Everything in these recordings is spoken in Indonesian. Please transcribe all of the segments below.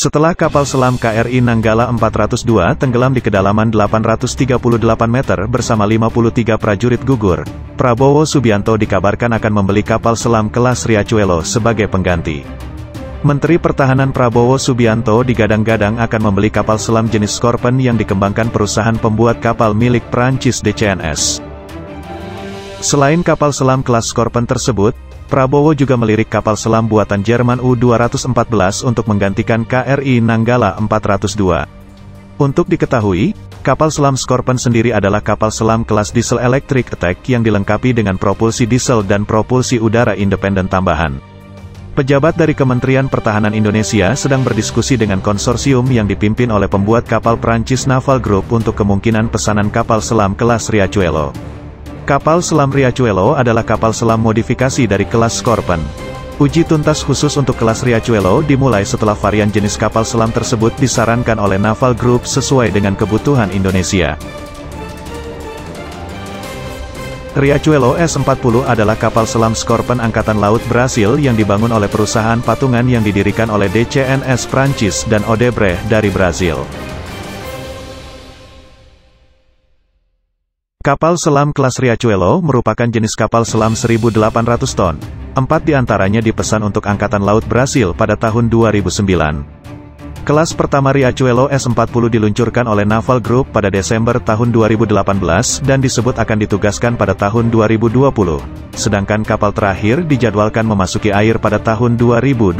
Setelah kapal selam KRI Nanggala 402 tenggelam di kedalaman 838 meter bersama 53 prajurit gugur, Prabowo Subianto dikabarkan akan membeli kapal selam kelas Riachuelo sebagai pengganti. Menteri Pertahanan Prabowo Subianto digadang-gadang akan membeli kapal selam jenis Scorpion yang dikembangkan perusahaan pembuat kapal milik Prancis DCNS. Selain kapal selam kelas Scorpion tersebut, Prabowo juga melirik kapal selam buatan Jerman U-214 untuk menggantikan KRI Nanggala 402. Untuk diketahui, kapal selam Scorpion sendiri adalah kapal selam kelas diesel electric attack yang dilengkapi dengan propulsi diesel dan propulsi udara independen tambahan. Pejabat dari Kementerian Pertahanan Indonesia sedang berdiskusi dengan konsorsium yang dipimpin oleh pembuat kapal Prancis Naval Group untuk kemungkinan pesanan kapal selam kelas Riachuelo. Kapal selam Riachuelo adalah kapal selam modifikasi dari kelas Scorpion. Uji tuntas khusus untuk kelas Riachuelo dimulai setelah varian jenis kapal selam tersebut disarankan oleh Naval Group sesuai dengan kebutuhan Indonesia. Riachuelo S-40 adalah kapal selam Scorpion Angkatan Laut Brasil yang dibangun oleh perusahaan patungan yang didirikan oleh DCNS Prancis dan Odebrecht dari Brasil. Kapal selam kelas Riachuelo merupakan jenis kapal selam 1.800 ton. Empat di antaranya dipesan untuk Angkatan Laut Brasil pada tahun 2009. Kelas pertama Riachuelo S-40 diluncurkan oleh Naval Group pada Desember tahun 2018 dan disebut akan ditugaskan pada tahun 2020. Sedangkan kapal terakhir dijadwalkan memasuki air pada tahun 2022.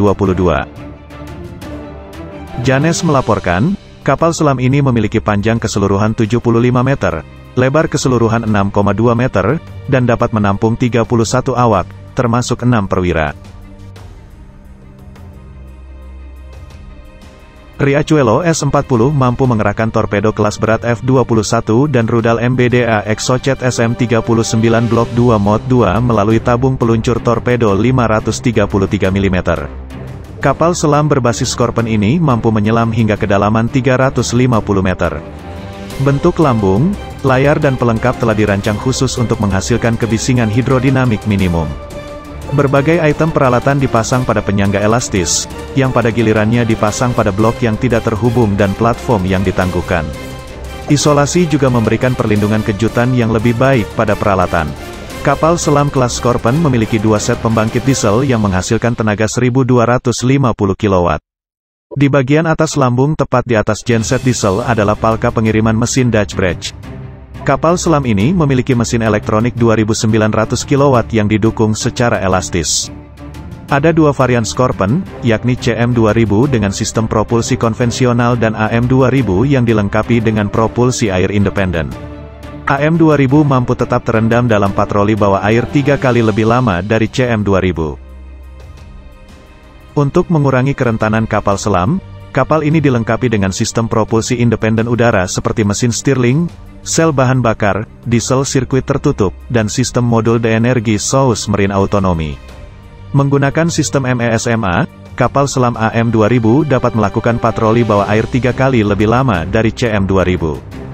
Janes melaporkan, kapal selam ini memiliki panjang keseluruhan 75 meter, lebar keseluruhan 6,2 meter, dan dapat menampung 31 awak, termasuk 6 perwira. Riachuelo S-40 mampu mengerahkan torpedo kelas berat F-21 dan rudal MBDA Exocet SM-39 Blok 2 Mod 2 melalui tabung peluncur torpedo 533 mm. Kapal selam berbasis Scorpion ini mampu menyelam hingga kedalaman 350 meter. Bentuk lambung, layar dan pelengkap telah dirancang khusus untuk menghasilkan kebisingan hidrodinamik minimum. Berbagai item peralatan dipasang pada penyangga elastis, yang pada gilirannya dipasang pada blok yang tidak terhubung dan platform yang ditangguhkan. Isolasi juga memberikan perlindungan kejutan yang lebih baik pada peralatan. Kapal selam kelas Scorpion memiliki dua set pembangkit diesel yang menghasilkan tenaga 1250 kW. Di bagian atas lambung tepat di atas genset diesel adalah palka pengiriman mesin Dutch Bridge. Kapal selam ini memiliki mesin elektronik 2900 kW yang didukung secara elastis. Ada dua varian Scorpion, yakni CM2000 dengan sistem propulsi konvensional dan AM2000 yang dilengkapi dengan propulsi air independen. AM2000 mampu tetap terendam dalam patroli bawah air tiga kali lebih lama dari CM2000. Untuk mengurangi kerentanan kapal selam, kapal ini dilengkapi dengan sistem propulsi independen udara seperti mesin Stirling, sel bahan bakar, diesel sirkuit tertutup, dan sistem modul de-energi Source Marine Autonomy. Menggunakan sistem MESMA, kapal selam AM2000 dapat melakukan patroli bawah air tiga kali lebih lama dari CM2000.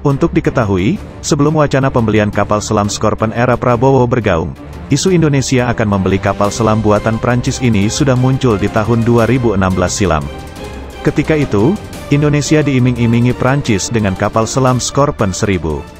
Untuk diketahui, sebelum wacana pembelian kapal selam Scorpion era Prabowo bergaung, isu Indonesia akan membeli kapal selam buatan Prancis ini sudah muncul di tahun 2016 silam. Ketika itu, Indonesia diiming-imingi Prancis dengan kapal selam Scorpion 1000.